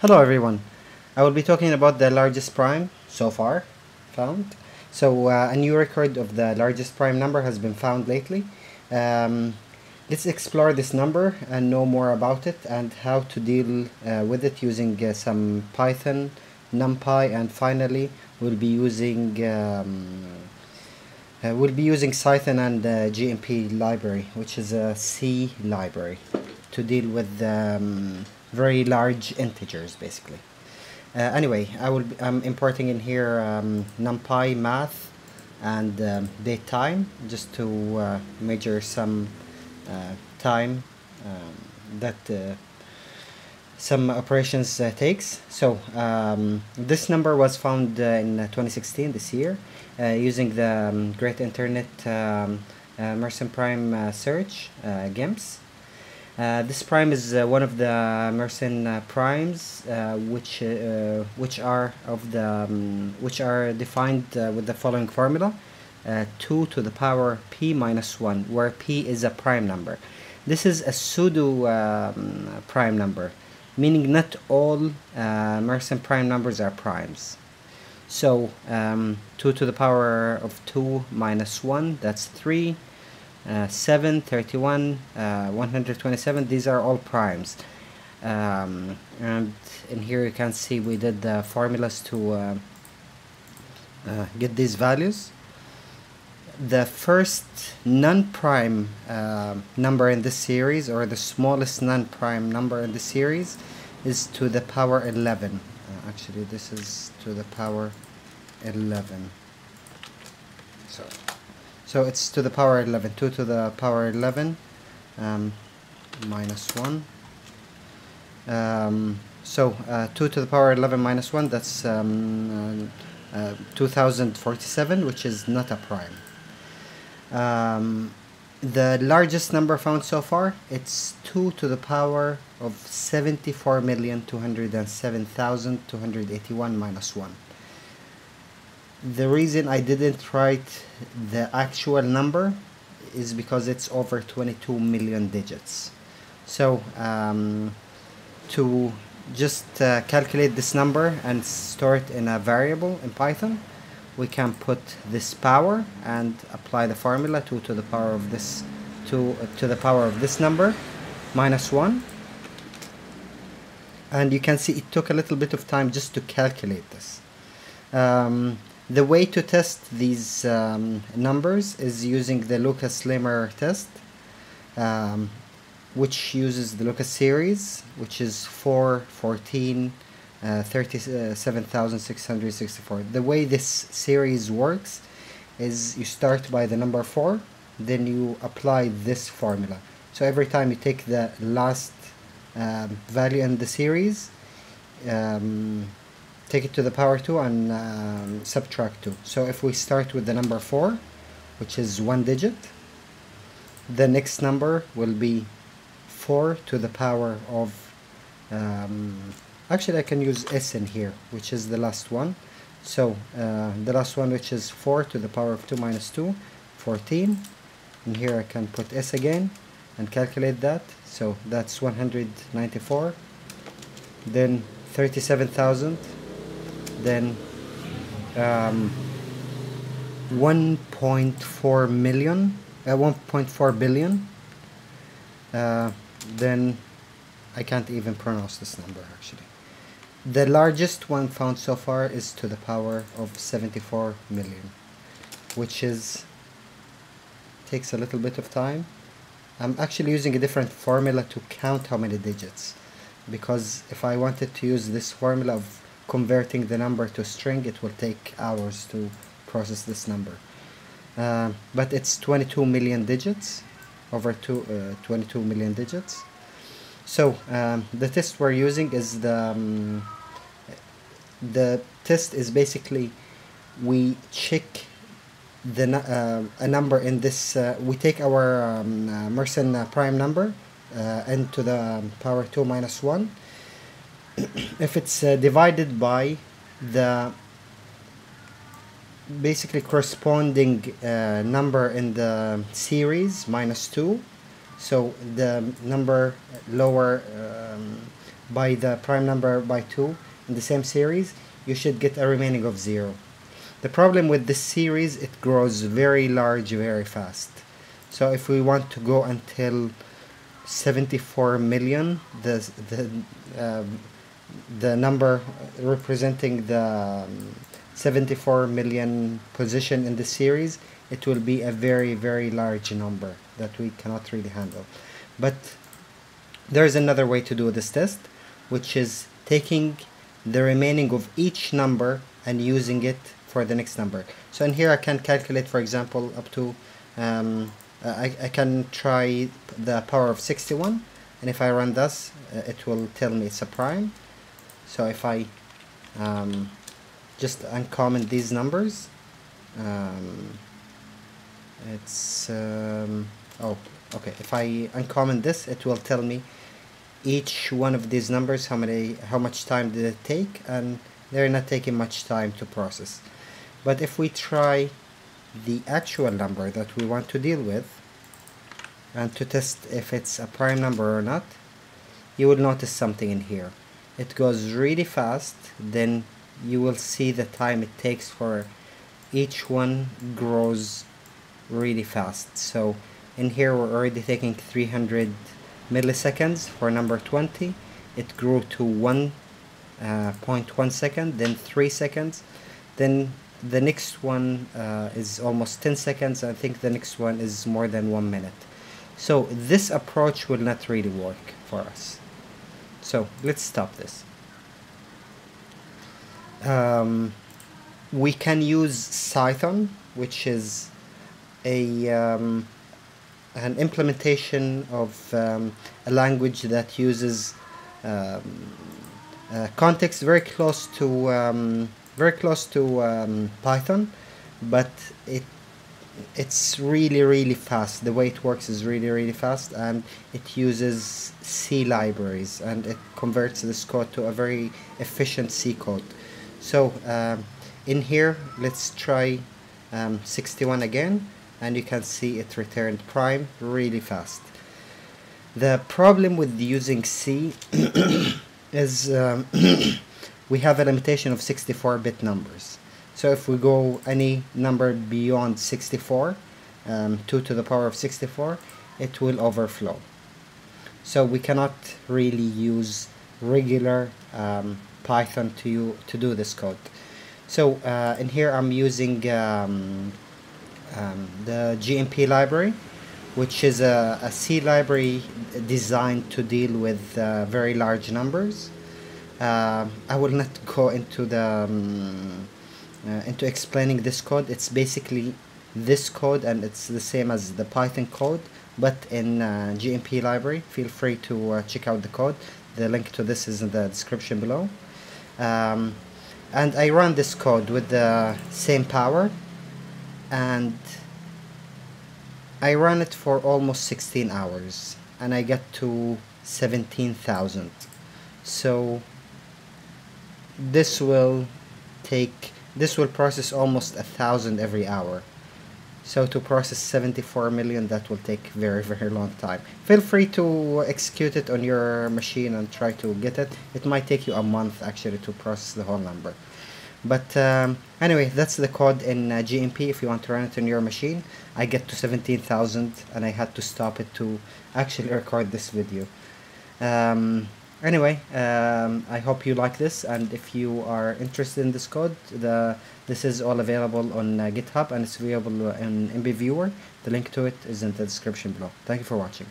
Hello everyone. I will be talking about the largest prime so far found. So uh, a new record of the largest prime number has been found lately. Um, let's explore this number and know more about it and how to deal uh, with it using uh, some Python, NumPy, and finally we'll be using um, uh, we'll be using Cython and GMP library, which is a C library, to deal with um, very large integers, basically. Uh, anyway, I will. Be, I'm importing in here um, NumPy math and um, date time just to uh, measure some uh, time um, that uh, some operations uh, takes. So um, this number was found uh, in 2016 this year using the um, Great Internet um, Mersenne Prime search GIMPS. This prime is uh, one of the Mersenne uh, primes, uh, which uh, which are of the um, which are defined uh, with the following formula: uh, two to the power p minus one, where p is a prime number. This is a pseudo um, prime number, meaning not all uh, Mersenne prime numbers are primes. So um, 2 to the power of 2 minus 1, that's 3. Uh, 7, 31, uh, 127, these are all primes. Um, and in here you can see we did the formulas to uh, uh, get these values. The first non-prime uh, number in this series, or the smallest non-prime number in the series, is to the power 11. Uh, actually, this is to the power 11. So, so it's to the power 11. 2 to the power 11 um, minus 1. Um, so, uh, 2 to the power 11 minus 1, that's um, uh, uh, 2047, which is not a prime. Um, the largest number found so far, it's 2 to the power of 74,207,281 minus 1. The reason I didn't write the actual number is because it's over 22 million digits. So, um, to just uh, calculate this number and store it in a variable in Python, we can put this power and apply the formula 2 to the power of this 2 uh, to the power of this number minus 1 and you can see it took a little bit of time just to calculate this um, the way to test these um, numbers is using the Lucas-Lehmer test um, which uses the Lucas series which is 4, 14, uh, 37,664. The way this series works is you start by the number 4, then you apply this formula. So every time you take the last um, value in the series, um, take it to the power 2 and um, subtract 2. So if we start with the number 4, which is one digit, the next number will be 4 to the power of um, actually I can use s in here which is the last one. So uh, the last one which is 4 to the power of 2 minus 2 14 and here I can put s again and calculate that. So that's 194 then 37,000 then um, 1.4 million uh, 1.4 billion uh, then I can't even pronounce this number actually. The largest one found so far is to the power of 74 million which is takes a little bit of time. I'm actually using a different formula to count how many digits because if I wanted to use this formula of converting the number to string it will take hours to process this number. Uh, but it's 22 million digits over two, uh, 22 million digits. So um, the test we're using is the um, the test is basically we check the uh, a number in this uh, we take our um, uh, Mersenne uh, prime number n to the power 2 minus 1 if it's uh, divided by the basically corresponding uh, number in the series minus 2 so the number lower um, by the prime number by 2 in the same series, you should get a remaining of 0. The problem with this series, it grows very large very fast. So if we want to go until 74 million, the, the, um, the number representing the um, 74 million position in the series, it will be a very, very large number that we cannot really handle. But there is another way to do this test, which is taking the remaining of each number and using it for the next number. So in here I can calculate, for example, up to, um, I, I can try the power of 61, and if I run this, uh, it will tell me it's a prime. So if I um, just uncomment these numbers, um, it's, um, oh, okay, if I uncomment this, it will tell me each one of these numbers how many how much time did it take? And they're not taking much time to process. But if we try the actual number that we want to deal with and to test if it's a prime number or not you will notice something in here it goes really fast then you will see the time it takes for each one grows really fast. So in here we're already taking 300 milliseconds for number 20 it grew to 1.1 uh, second then 3 seconds. Then the next one uh, is almost 10 seconds. I think the next one is more than 1 minute. So this approach will not really work for us so let's stop this. Um, we can use Cython which is a um, an implementation of um, a language that uses um, uh, context very close to um, very close to um, Python, but it it's really really fast. The way it works is really really fast, and it uses C libraries and it converts this code to a very efficient C code. So um, in here, let's try um, 61 again and you can see it returned prime really fast. The problem with using C is um, we have a limitation of 64-bit numbers. So if we go any number beyond 64, um, 2 to the power of 64, it will overflow. So we cannot really use regular um, Python to, to do this code. So uh, in here I'm using um, um, the GMP library, which is a, a C library designed to deal with uh, very large numbers. Uh, I will not go into the um, uh, into explaining this code. It's basically this code, and it's the same as the Python code, but in uh, GMP library. Feel free to uh, check out the code. The link to this is in the description below. Um, and I run this code with the same power and I run it for almost 16 hours and I get to 17,000 so this will take this will process almost a thousand every hour. So to process 74 million that will take very very long time. Feel free to execute it on your machine and try to get it. It might take you a month actually to process the whole number. But um, anyway that's the code in uh, GMP if you want to run it on your machine I get to 17,000 and I had to stop it to actually record this video. Um, anyway um, I hope you like this and if you are interested in this code the this is all available on uh, github and it's available in nbviewer the link to it is in the description below. Thank you for watching